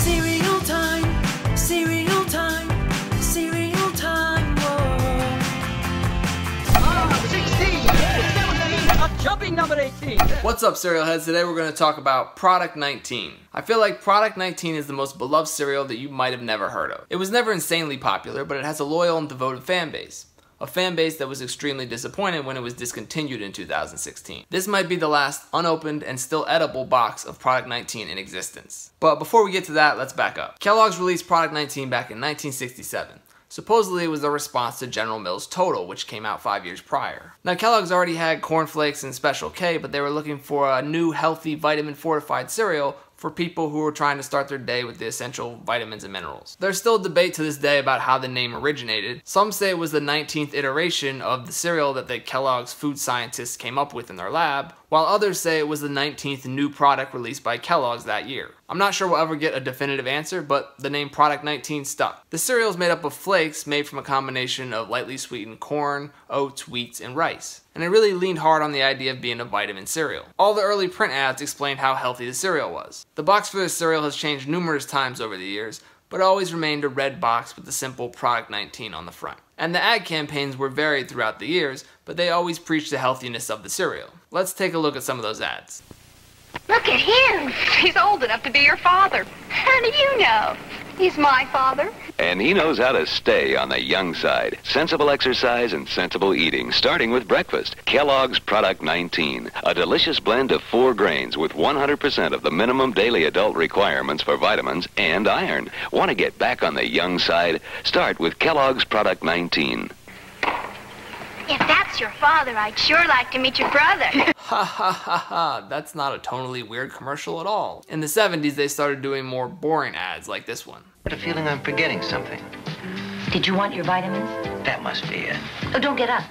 Cereal time, cereal time, cereal time, whoa. Ah, a jumping number 18. What's up cereal heads? Today we're going to talk about Product 19. I feel like Product 19 is the most beloved cereal that you might have never heard of. It was never insanely popular, but it has a loyal and devoted fan base. A fan base that was extremely disappointed when it was discontinued in 2016. This might be the last unopened and still edible box of Product 19 in existence. But before we get to that, let's back up. Kellogg's released Product 19 back in 1967. Supposedly it was a response to General Mills Total, which came out five years prior. Now Kellogg's already had Corn Flakes and Special K, but they were looking for a new healthy vitamin fortified cereal for people who are trying to start their day with the essential vitamins and minerals. There's still debate to this day about how the name originated. Some say it was the 19th iteration of the cereal that the Kellogg's food scientists came up with in their lab, while others say it was the 19th new product released by Kellogg's that year. I'm not sure we'll ever get a definitive answer, but the name Product 19 stuck. The cereal is made up of flakes made from a combination of lightly sweetened corn, oats, wheat, and rice. And it really leaned hard on the idea of being a vitamin cereal. All the early print ads explained how healthy the cereal was. The box for this cereal has changed numerous times over the years, but always remained a red box with the simple Product 19 on the front. And the ad campaigns were varied throughout the years, but they always preached the healthiness of the cereal. Let's take a look at some of those ads. Look at him. He's old enough to be your father. How do you know? He's my father. And he knows how to stay on the young side. Sensible exercise and sensible eating, starting with breakfast. Kellogg's Product 19, a delicious blend of four grains with 100% of the minimum daily adult requirements for vitamins and iron. Want to get back on the young side? Start with Kellogg's Product 19. If that's your father, I'd sure like to meet your brother. Ha ha ha ha, that's not a tonally weird commercial at all. In the 70s, they started doing more boring ads like this one. I have a feeling I'm forgetting something. Did you want your vitamins? That must be it. Oh, don't get up.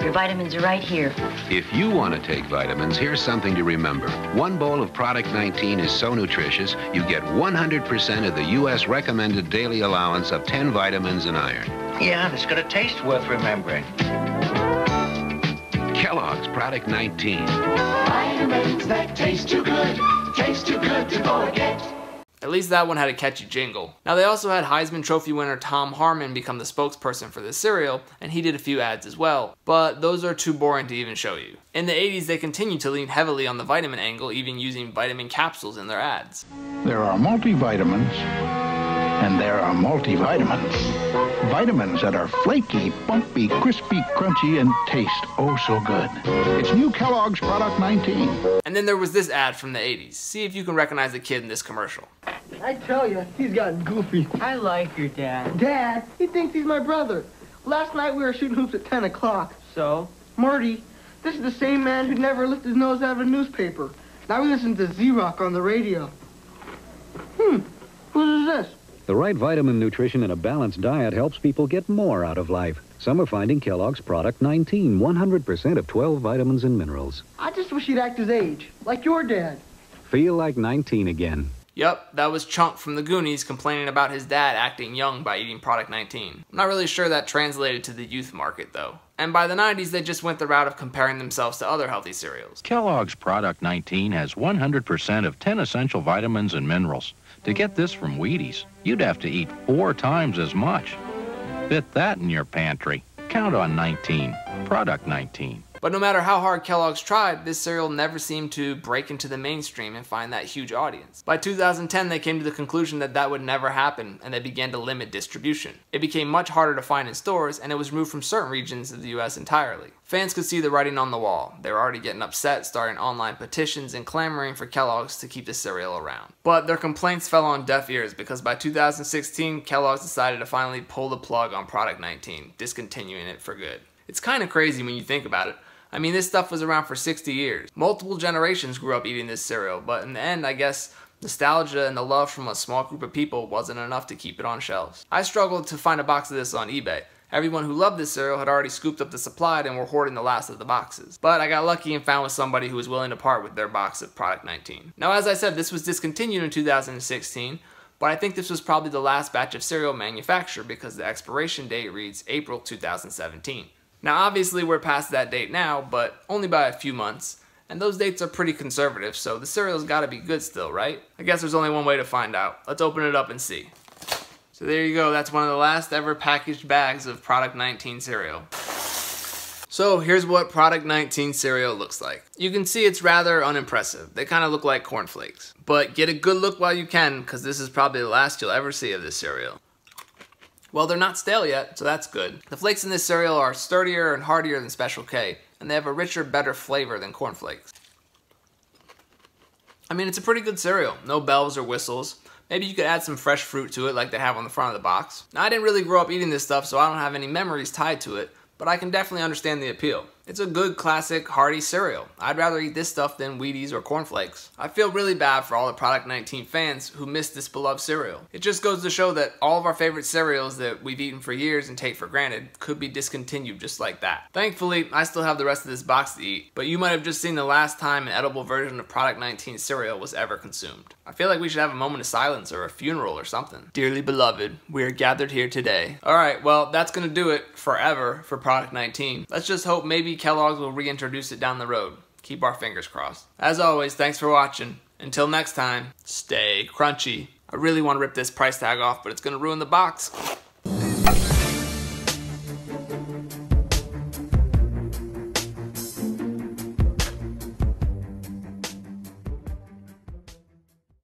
Your vitamins are right here. If you want to take vitamins, here's something to remember. One bowl of Product 19 is so nutritious, you get 100% of the U.S. recommended daily allowance of 10 vitamins and iron. Yeah, and it's got a taste worth remembering. Kellogg's Product 19. Vitamins that taste too good, taste too good to forget. At least that one had a catchy jingle. Now they also had Heisman Trophy winner Tom Harmon become the spokesperson for this cereal, and he did a few ads as well, but those are too boring to even show you. In the 80s they continued to lean heavily on the vitamin angle, even using vitamin capsules in their ads. There are multivitamins, and there are multivitamins. Vitamins that are flaky, bumpy, crispy, crunchy, and taste oh so good. It's new Kellogg's Product 19. And then there was this ad from the 80s. See if you can recognize the kid in this commercial. I tell you, he's gotten goofy. I like your dad. Dad? He thinks he's my brother. Last night we were shooting hoops at 10 o'clock. So? Marty, this is the same man who'd never lift his nose out of a newspaper. Now we listen to Z-Rock on the radio. Hmm, whose is this? The right vitamin nutrition and a balanced diet helps people get more out of life. Some are finding Kellogg's Product 19, 100% of 12 vitamins and minerals. I just wish he'd act his age, like your dad. Feel like 19 again. Yup, that was Chunk from the Goonies complaining about his dad acting young by eating Product 19. I'm not really sure that translated to the youth market though. And by the 90s, they just went the route of comparing themselves to other healthy cereals. Kellogg's Product 19 has 100% of 10 essential vitamins and minerals. To get this from Wheaties, you'd have to eat four times as much. Fit that in your pantry. Count on 19. Product 19. But no matter how hard Kellogg's tried, this cereal never seemed to break into the mainstream and find that huge audience. By 2010, they came to the conclusion that that would never happen, and they began to limit distribution. It became much harder to find in stores, and it was removed from certain regions of the US entirely. Fans could see the writing on the wall. They were already getting upset, starting online petitions and clamoring for Kellogg's to keep the cereal around. But their complaints fell on deaf ears because by 2016, Kellogg's decided to finally pull the plug on Product 19, discontinuing it for good. It's kind of crazy when you think about it. I mean, this stuff was around for 60 years. Multiple generations grew up eating this cereal, but in the end, I guess nostalgia and the love from a small group of people wasn't enough to keep it on shelves. I struggled to find a box of this on eBay. Everyone who loved this cereal had already scooped up the supply and were hoarding the last of the boxes. But I got lucky and found with somebody who was willing to part with their box of Product 19. Now, as I said, this was discontinued in 2016, but I think this was probably the last batch of cereal manufactured because the expiration date reads April 2017. Now obviously we're past that date now, but only by a few months, And those dates are pretty conservative, so the cereal's gotta be good still, right? I guess there's only one way to find out. Let's open it up and see. So there you go, that's one of the last ever packaged bags of Product 19 cereal. So here's what Product 19 cereal looks like. You can see it's rather unimpressive. They kind of look like cornflakes. But get a good look while you can, because this is probably the last you'll ever see of this cereal. Well, they're not stale yet, so that's good. The flakes in this cereal are sturdier and heartier than Special K, and they have a richer, better flavor than cornflakes. I mean, it's a pretty good cereal. No bells or whistles. Maybe you could add some fresh fruit to it like they have on the front of the box. Now, I didn't really grow up eating this stuff, so I don't have any memories tied to it, but I can definitely understand the appeal. It's a good classic hearty cereal. I'd rather eat this stuff than Wheaties or Corn Flakes. I feel really bad for all the Product 19 fans who missed this beloved cereal. It just goes to show that all of our favorite cereals that we've eaten for years and take for granted could be discontinued just like that. Thankfully, I still have the rest of this box to eat, but you might have just seen the last time an edible version of Product 19 cereal was ever consumed. I feel like we should have a moment of silence or a funeral or something. Dearly beloved, we are gathered here today. Alright, well, that's gonna do it forever for Product 19. Let's just hope maybe Kellogg's will reintroduce it down the road. Keep our fingers crossed. As always, thanks for watching. Until next time, stay crunchy. I really want to rip this price tag off, but it's going to ruin the box.